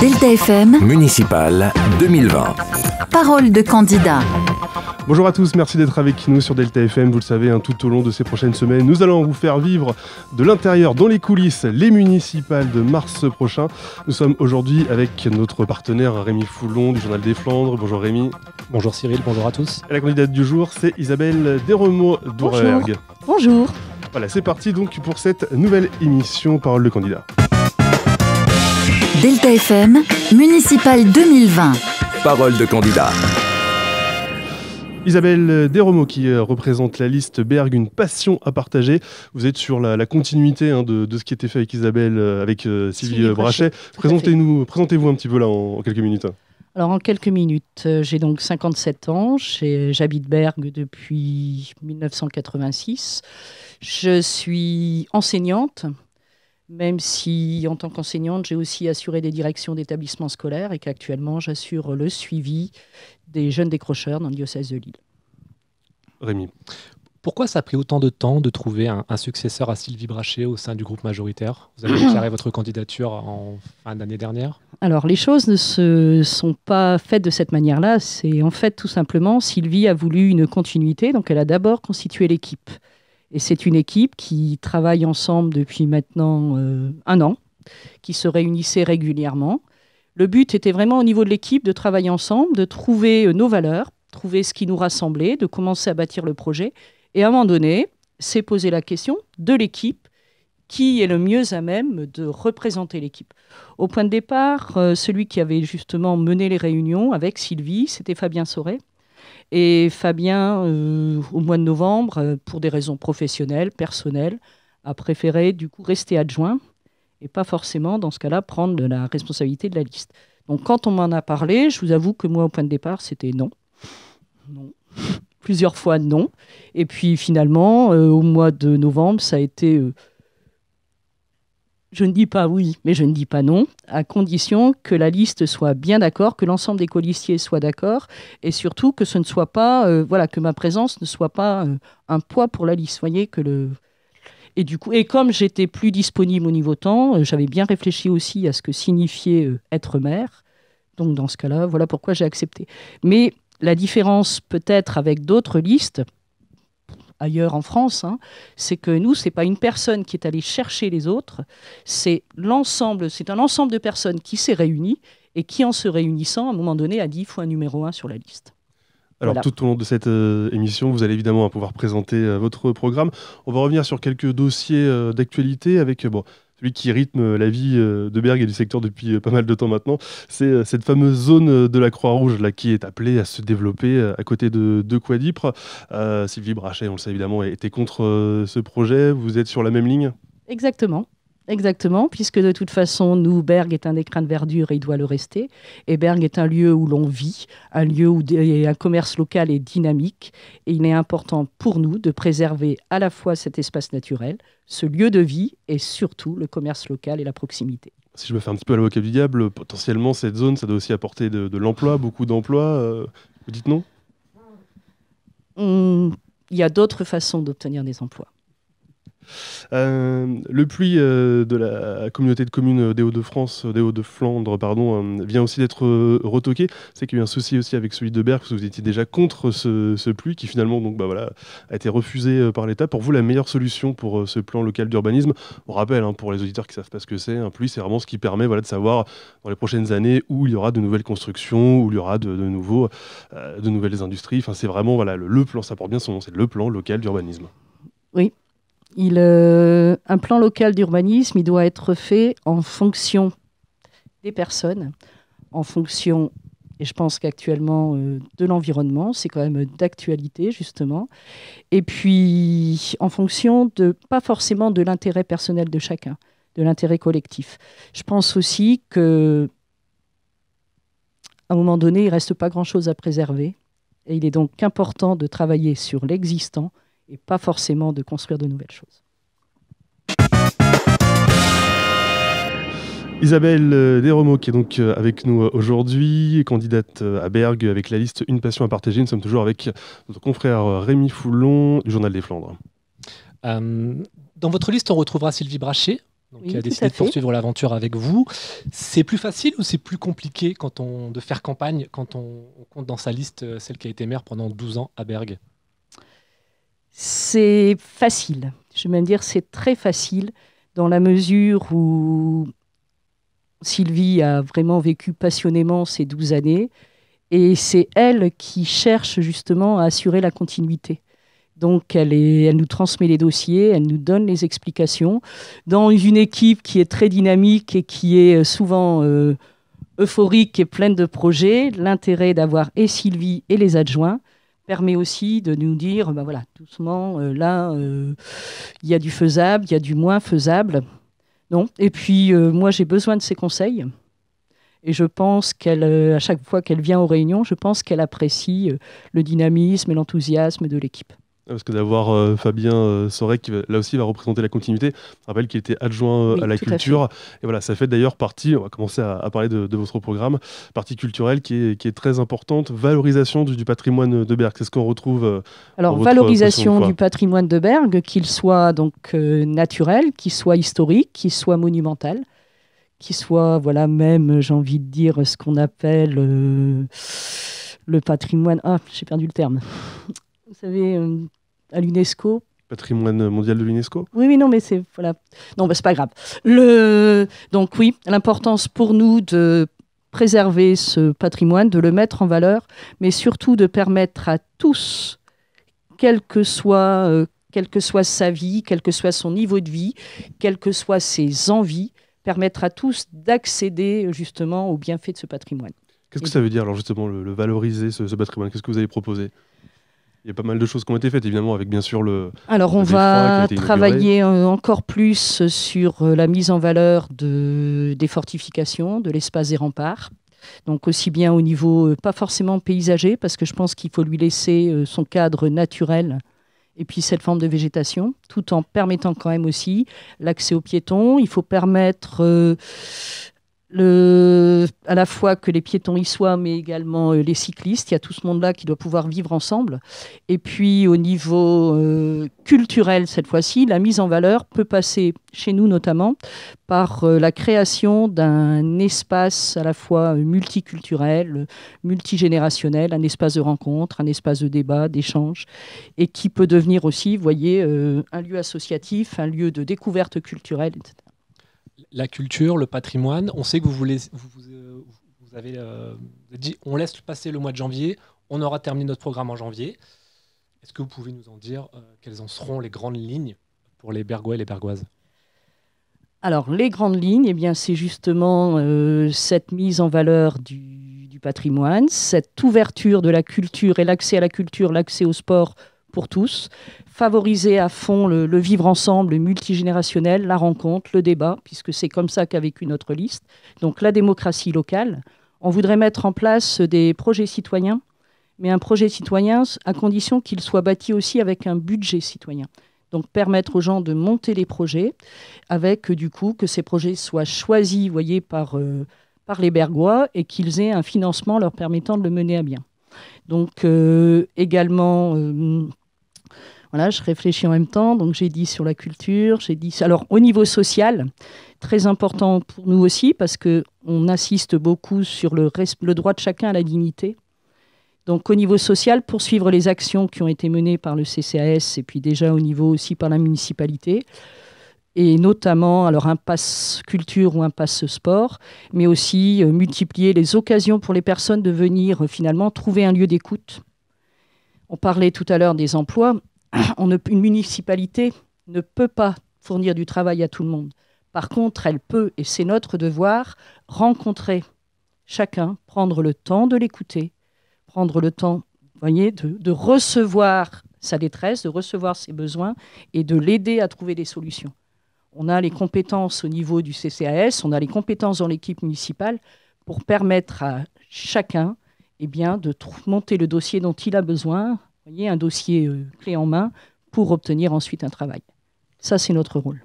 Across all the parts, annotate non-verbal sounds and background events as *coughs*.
Delta FM, Municipal 2020. parole de candidat. Bonjour à tous, merci d'être avec nous sur Delta FM. Vous le savez, hein, tout au long de ces prochaines semaines, nous allons vous faire vivre de l'intérieur, dans les coulisses, les municipales de mars prochain. Nous sommes aujourd'hui avec notre partenaire Rémi Foulon du Journal des Flandres. Bonjour Rémi. Bonjour Cyril, bonjour à tous. Et la candidate du jour, c'est Isabelle Desremaux d'Ourergue. Bonjour. Voilà, c'est parti donc pour cette nouvelle émission Parole de candidat. Delta FM, municipal 2020. Parole de candidat. Isabelle Desremaux qui euh, représente la liste Berg, une passion à partager. Vous êtes sur la, la continuité hein, de, de ce qui était fait avec Isabelle, euh, avec euh, Sylvie, Sylvie Brachet. Présentez-nous, présentez-vous un petit peu là en, en quelques minutes. Alors en quelques minutes, j'ai donc 57 ans, j'habite Bergue depuis 1986. Je suis enseignante, même si en tant qu'enseignante, j'ai aussi assuré des directions d'établissements scolaires et qu'actuellement j'assure le suivi des jeunes décrocheurs dans le diocèse de Lille. Rémi. Pourquoi ça a pris autant de temps de trouver un, un successeur à Sylvie Brachet au sein du groupe majoritaire? Vous avez *coughs* déclaré votre candidature en fin d'année dernière. Alors, les choses ne se sont pas faites de cette manière-là. C'est en fait tout simplement, Sylvie a voulu une continuité, donc elle a d'abord constitué l'équipe. Et c'est une équipe qui travaille ensemble depuis maintenant euh, un an, qui se réunissait régulièrement. Le but était vraiment au niveau de l'équipe de travailler ensemble, de trouver euh, nos valeurs, trouver ce qui nous rassemblait, de commencer à bâtir le projet. Et à un moment donné, c'est poser la question de l'équipe, qui est le mieux à même de représenter l'équipe. Au point de départ, euh, celui qui avait justement mené les réunions avec Sylvie, c'était Fabien Sauret. Et Fabien, euh, au mois de novembre, euh, pour des raisons professionnelles, personnelles, a préféré du coup rester adjoint et pas forcément, dans ce cas-là, prendre la responsabilité de la liste. Donc quand on m'en a parlé, je vous avoue que moi, au point de départ, c'était non. Non. Plusieurs fois non. Et puis finalement, euh, au mois de novembre, ça a été... je ne dis pas oui, mais je ne dis pas non, à condition que la liste soit bien d'accord, que l'ensemble des colistiers soient d'accord, et surtout que ce ne soit pas, euh, voilà, que ma présence ne soit pas euh, un poids pour la liste. Que le et comme j'étais plus disponible au niveau temps, euh, j'avais bien réfléchi aussi à ce que signifiait être maire. Donc dans ce cas-là, voilà pourquoi j'ai accepté. Mais la différence peut-être avec d'autres listes ailleurs en France, hein, c'est que nous, c'est pas une personne qui est allée chercher les autres, c'est l'ensemble, c'est un ensemble de personnes qui s'est réuni et qui, en se réunissant, à un moment donné, a dit il faut un numéro un sur la liste. Alors Voilà. tout au long de cette euh, émission, vous allez évidemment pouvoir présenter euh, votre programme. On va revenir sur quelques dossiers euh, d'actualité avec bon, celui qui rythme la vie euh, de Berg et du secteur depuis euh, pas mal de temps maintenant. C'est euh, cette fameuse zone de la Croix-Rouge là qui est appelée à se développer à côté de, de Quadipre. Sylvie Brachet, on le sait évidemment, était contre ce projet. Vous êtes sur la même ligne? Exactement. Exactement, puisque de toute façon, nous, Berg est un écrin de verdure et il doit le rester. Et Berg est un lieu où l'on vit, un lieu où un commerce local est dynamique. Et il est important pour nous de préserver à la fois cet espace naturel, ce lieu de vie et surtout le commerce local et la proximité. Si je me fais un petit peu à l'avocat du diable, potentiellement cette zone, ça doit aussi apporter de, de l'emploi, beaucoup d'emplois. euh, vous dites non Hum, Il y a d'autres façons d'obtenir des emplois. Euh, le pluie euh, de la communauté de communes des Hauts-de-France, euh, des Hauts-de-Flandre, pardon, euh, vient aussi d'être euh, retoqué. C'est qu'il y a eu un souci aussi avec celui de Berck, parce que vous étiez déjà contre ce, pluie qui finalement donc, bah, voilà, a été refusé euh, par l'État. Pour vous, la meilleure solution pour euh, ce plan local d'urbanisme, on rappelle hein, pour les auditeurs qui ne savent pas ce que c'est, un pluie, c'est vraiment ce qui permet voilà, de savoir dans les prochaines années où il y aura de nouvelles constructions, où il y aura de, de euh, de nouvelles industries. Enfin, c'est vraiment voilà, le, plan, ça porte bien son nom, c'est le plan local d'urbanisme. Euh, un plan local d'urbanisme, doit être fait en fonction des personnes, en fonction, et je pense qu'actuellement, euh, de l'environnement, c'est quand même d'actualité, justement, et puis en fonction de, pas forcément de l'intérêt personnel de chacun, de l'intérêt collectif. Je pense aussi que à un moment donné, il reste pas grand-chose à préserver, et il est donc important de travailler sur l'existant et pas forcément de construire de nouvelles choses. Isabelle euh, Desremaux, qui est donc euh, avec nous euh, aujourd'hui, candidate à Bergue avec la liste Une passion à partager. Nous sommes toujours avec notre confrère Rémi Foulon du Journal des Flandres. Euh, dans votre liste, on retrouvera Sylvie Brachet. donc, Oui, qui a décidé de poursuivre l'aventure avec vous. C'est plus facile ou c'est plus compliqué quand on, de faire campagne quand on, on compte dans sa liste celle qui a été maire pendant 12 ans à Bergue? C'est facile. Je vais même dire c'est très facile dans la mesure où Sylvie a vraiment vécu passionnément ces 12 années et c'est elle qui cherche justement à assurer la continuité. Donc elle, est, elle nous transmet les dossiers, elle nous donne les explications dans une équipe qui est très dynamique et qui est souvent euh, euphorique et pleine de projets. L'intérêt d'avoir et Sylvie et les adjoints permet aussi de nous dire, ben voilà, doucement, euh, là, euh, il y a du faisable, il y a du moins faisable. Non. Et puis, euh, moi, j'ai besoin de ses conseils. Et je pense qu'elle, à chaque fois qu'elle vient aux réunions, je pense qu'elle apprécie le dynamisme et l'enthousiasme de l'équipe. Parce que d'avoir euh, Fabien euh, Sorek, qui va- là aussi va représenter la continuité. Je rappelle qu'il était adjoint euh, Oui, à la à culture. et voilà, ça fait d'ailleurs partie, on va commencer à, à parler de, de votre programme, partie culturelle qui est, qui est très importante, valorisation du, du patrimoine de Berck. C'est ce qu'on retrouve. Alors, valorisation du patrimoine de Bergue, qu'il soit donc naturel, qu'il soit historique, qu'il soit monumental, qu'il soit, voilà, même, j'ai envie de dire, ce qu'on appelle le patrimoine. Ah, j'ai perdu le terme. Vous savez, euh, à l'UNESCO. patrimoine mondial de l'UNESCO? Oui, oui, non, mais c'est voilà. Non, bah, c'est pas grave. Le donc oui, l'importance pour nous de préserver ce patrimoine, de le mettre en valeur, mais surtout de permettre à tous, quel que soit, euh, quelle que soit sa vie, quel que soit son niveau de vie, quelles que soient ses envies, permettre à tous d'accéder justement aux bienfaits de ce patrimoine. Qu'est-ce que ça veut dire, alors justement, le, le valoriser, ce, ce patrimoine? Qu'est-ce que vous avez proposé? Il y a pas mal de choses qui ont été faites, évidemment, avec bien sûr le. Alors, on va travailler euh, encore plus sur euh, la mise en valeur de, des fortifications, de l'espace des remparts. Donc, aussi bien au niveau, euh, pas forcément paysager, parce que je pense qu'il faut lui laisser euh, son cadre naturel et puis cette forme de végétation, tout en permettant quand même aussi l'accès aux piétons. Il faut permettre euh, à la fois que les piétons y soient, mais également euh, les cyclistes. Il y a tout ce monde-là qui doit pouvoir vivre ensemble. Et puis au niveau euh, culturel, cette fois-ci, la mise en valeur peut passer, chez nous notamment, par euh, la création d'un espace à la fois multiculturel, multigénérationnel, un espace de rencontre, un espace de débat, d'échange, et qui peut devenir aussi, vous voyez, un lieu associatif, un lieu de découverte culturelle, etc. La culture, le patrimoine, on sait que vous, voulez, vous, euh, avez euh, dit on laisse passer le mois de janvier, on aura terminé notre programme en janvier. Est-ce que vous pouvez nous en dire euh, quelles en seront les grandes lignes pour les Bergois et les Bergoises Alors, les grandes lignes, eh c'est justement cette mise en valeur du patrimoine, cette ouverture de la culture et l'accès à la culture, l'accès au sport pour tous, favoriser à fond le, vivre ensemble, le multigénérationnel, la rencontre, le débat, puisque c'est comme ça qu'a vécu notre liste. Donc, la démocratie locale. On voudrait mettre en place des projets citoyens, mais un projet citoyen à condition qu'il soit bâti aussi avec un budget citoyen. Donc, permettre aux gens de monter les projets avec du coup que ces projets soient choisis, voyez, par, euh, par les Bergois et qu'ils aient un financement leur permettant de le mener à bien. Donc euh, également, euh, voilà, je réfléchis en même temps. Donc j'ai dit sur la culture, j'ai dit alors au niveau social, très important pour nous aussi parce que on insiste beaucoup sur le droit de chacun à la dignité. Donc au niveau social, poursuivre les actions qui ont été menées par le CCAS et puis déjà au niveau aussi par la municipalité et notamment alors un pass culture ou un pass sport, mais aussi euh, multiplier les occasions pour les personnes de venir euh, finalement trouver un lieu d'écoute. On parlait tout à l'heure des emplois. *clears throat* Une municipalité ne peut pas fournir du travail à tout le monde. Par contre, elle peut, et c'est notre devoir, rencontrer chacun, prendre le temps de l'écouter, prendre le temps, voyez, de, recevoir sa détresse, de recevoir ses besoins et de l'aider à trouver des solutions. On a les compétences au niveau du CCAS, on a les compétences dans l'équipe municipale pour permettre à chacun eh de monter le dossier dont il a besoin, voyez, un dossier euh, clé en main, pour obtenir ensuite un travail. Ça, c'est notre rôle.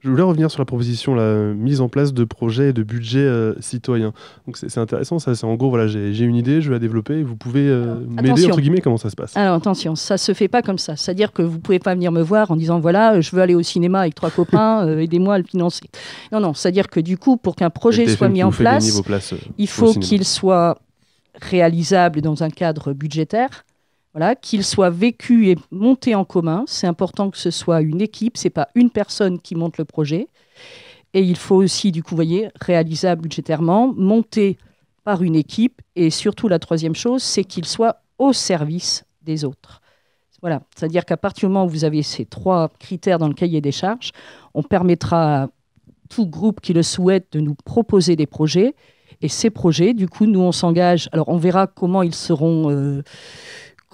Je voulais revenir sur la proposition, la mise en place de projets et de budgets euh, citoyens. Donc c'est intéressant, ça. C'est en gros, voilà, j'ai une idée, je vais la développer. Vous pouvez euh, m'aider entre guillemets. Comment ça se passe? Alors attention, ça se fait pas comme ça. C'est-à-dire que vous pouvez pas venir me voir en disant voilà, je veux aller au cinéma avec trois *laughs* copains, euh, aidez-moi à le financer. Non, non, c'est-à-dire que du coup, pour qu'un projet soit mis en place, places, euh, il au faut qu'il soit réalisable dans un cadre budgétaire. Voilà, qu'il soit vécu et monté en commun. C'est important que ce soit une équipe, c'est pas une personne qui monte le projet. Et il faut aussi, du coup, voyez, réalisable budgétairement, monté par une équipe. Et surtout, la troisième chose, c'est qu'il soit au service des autres. Voilà, c'est-à-dire qu'à partir du moment où vous avez ces trois critères dans le cahier des charges, on permettra à tout groupe qui le souhaite de nous proposer des projets. Et ces projets, du coup, nous, on s'engage. Alors, on verra comment ils seront. euh,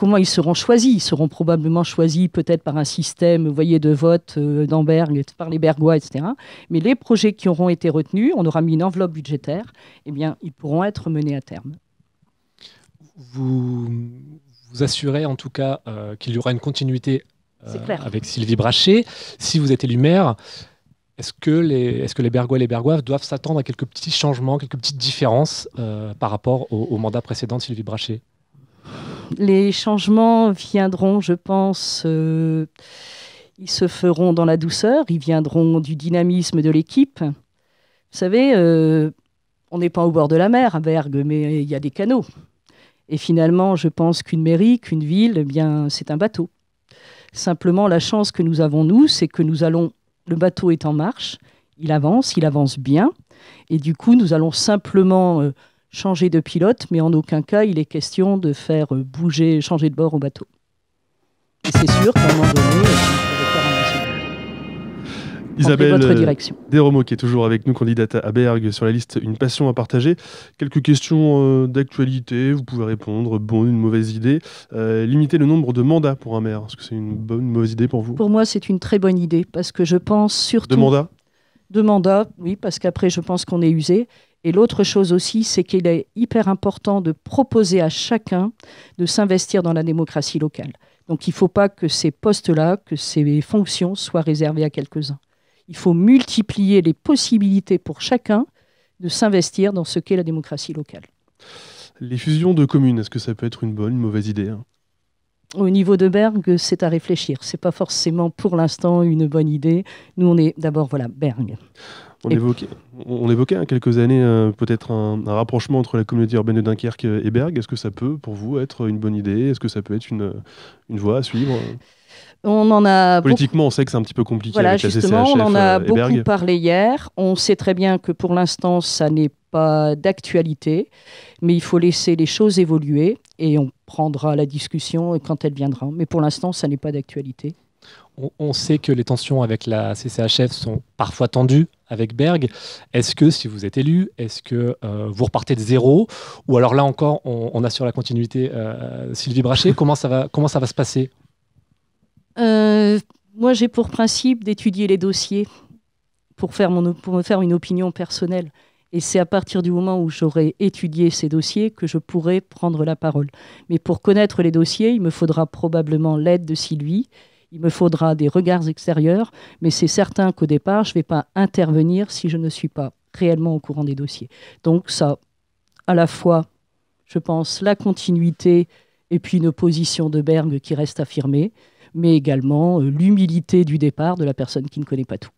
Comment ils seront choisis Ils seront probablement choisis peut-être par un système, vous voyez, de vote euh, d'Amberg, par les Bergois, etc. Mais les projets qui auront été retenus, on aura mis une enveloppe budgétaire, eh bien, ils pourront être menés à terme. Vous vous assurez en tout cas euh, qu'il y aura une continuité euh, avec Sylvie Brachet. Si vous êtes élu maire, est-ce que les, que les Bergois et les Bergois doivent s'attendre à quelques petits changements, quelques petites différences euh, par rapport au, au mandat précédent de Sylvie Brachet? Les changements viendront, je pense, euh, ils se feront dans la douceur, ils viendront du dynamisme de l'équipe. Vous savez, euh, on n'est pas au bord de la mer à Bergue, mais il y a des canaux. Et finalement, je pense qu'une mairie, qu'une ville, eh bien, c'est un bateau. Simplement, la chance que nous avons, nous, c'est que nous allons, le bateau est en marche, il avance, il avance bien, et du coup, nous allons simplement euh, changer de pilote, mais en aucun cas, il est question de faire bouger, changer de bord au bateau. Et c'est sûr qu'à un moment donné, euh, Isabelle euh. Desromeaux, qui est toujours avec nous, candidate à Berg sur la liste Une passion à partager. Quelques questions euh, d'actualité, vous pouvez répondre, bon, une mauvaise idée. Euh, limiter le nombre de mandats pour un maire, est-ce que c'est une bonne, une mauvaise idée pour vous? Pour moi, c'est une très bonne idée parce que je pense surtout De mandats de mandats, oui, parce qu'après, je pense qu'on est usé. Et l'autre chose aussi, c'est qu'il est hyper important de proposer à chacun de s'investir dans la démocratie locale. Donc, il ne faut pas que ces postes-là, que ces fonctions soient réservées à quelques-uns. Il faut multiplier les possibilités pour chacun de s'investir dans ce qu'est la démocratie locale. Les fusions de communes, est-ce que ça peut être une bonne, une mauvaise idée hein? Au niveau de Berg, c'est à réfléchir. C'est pas forcément pour l'instant une bonne idée. Nous, on est d'abord voilà Berg. On, Et- évoquait, on évoquait il y a quelques années euh, peut-être un, un rapprochement entre la communauté urbaine de Dunkerque et Berg. Est-ce que ça peut, pour vous, être une bonne idée? Est-ce que ça peut être une, une voie à suivre? On en a beaucoup Politiquement, on sait que c'est un petit peu compliqué Voilà, avec la CCHF on en a euh, beaucoup Berg. parlé hier. On sait très bien que pour l'instant, ça n'est pas d'actualité, mais il faut laisser les choses évoluer et on prendra la discussion quand elle viendra. Mais pour l'instant, ça n'est pas d'actualité. on, on sait que les tensions avec la CCHF sont parfois tendues avec Berg. Est-ce que si vous êtes élu, est-ce que euh, vous repartez de zéro? Ou alors là encore, on, on assure la continuité euh, Sylvie Brachet *laughs* comment ça, va, comment ça va se passer? Euh, moi, j'ai pour principe d'étudier les dossiers pour, faire mon, pour me faire une opinion personnelle. Et c'est à partir du moment où j'aurai étudié ces dossiers que je pourrai prendre la parole. Mais pour connaître les dossiers, il me faudra probablement l'aide de Sylvie, il me faudra des regards extérieurs, mais c'est certain qu'au départ, je ne vais pas intervenir si je ne suis pas réellement au courant des dossiers. Donc ça, à la fois, je pense, la continuité et puis une position de Berg qui reste affirmée, mais également euh, l'humilité du départ de la personne qui ne connaît pas tout.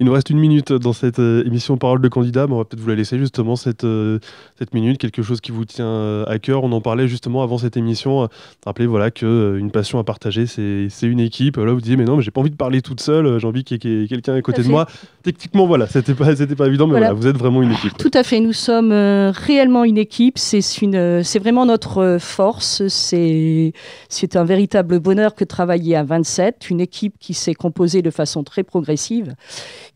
Il nous reste une minute dans cette euh, émission Parole de candidat, mais on va peut-être vous la laisser justement cette, euh, cette minute, quelque chose qui vous tient euh, à cœur. On en parlait justement avant cette émission. Rappelez voilà, que une passion à partager, c'est une équipe. Là, vous disiez, mais non, mais j'ai pas envie de parler toute seule, j'ai envie qu'il y ait quelqu'un à côté de moi. Techniquement, voilà, c'était pas, c'était pas évident, mais Voilà. voilà, vous êtes vraiment une équipe. Tout à fait, nous sommes réellement une équipe, c'est une, c'est vraiment notre force, c'est c'est un véritable bonheur que de travailler à 27, une équipe qui s'est composée de façon très progressive,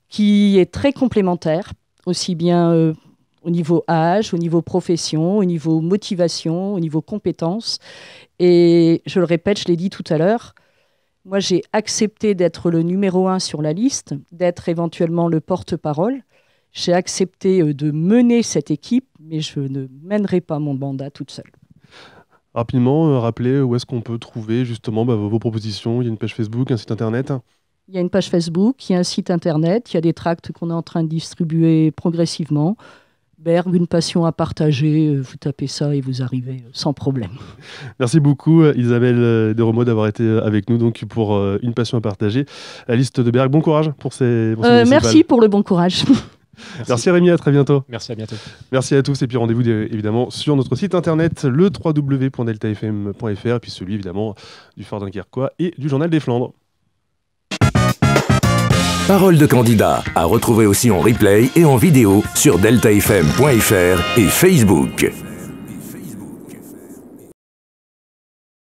qui est très complémentaire, aussi bien euh, au niveau âge, au niveau profession, au niveau motivation, au niveau compétences. Et je le répète, je l'ai dit tout à l'heure, moi j'ai accepté d'être le numéro un sur la liste, d'être éventuellement le porte-parole. J'ai accepté euh, de mener cette équipe, mais je ne mènerai pas mon mandat toute seule. Rapidement, euh, rappelez où est-ce qu'on peut trouver justement bah, vos propositions. Il y a une page Facebook, un site internet. Il y a une page Facebook, il y a un site internet, il y a des tracts qu'on est en train de distribuer progressivement. Berg, une passion à partager, euh, vous tapez ça et vous arrivez euh, sans problème. *laughs* Merci beaucoup Isabelle Desromeaux d'avoir été avec nous donc pour euh, une passion à partager. La liste de Berg, bon courage pour ces. Pour ces Euh, merci pour le bon courage. *laughs* Merci Rémi, à très bientôt. Merci, à bientôt. Merci à tous et puis rendez-vous euh, évidemment sur notre site internet le www.deltafm.fr et puis celui évidemment du Phare Dunkerquois et du Journal des Flandres. Parole de candidat à retrouver aussi en replay et en vidéo sur deltafm.fr et Facebook.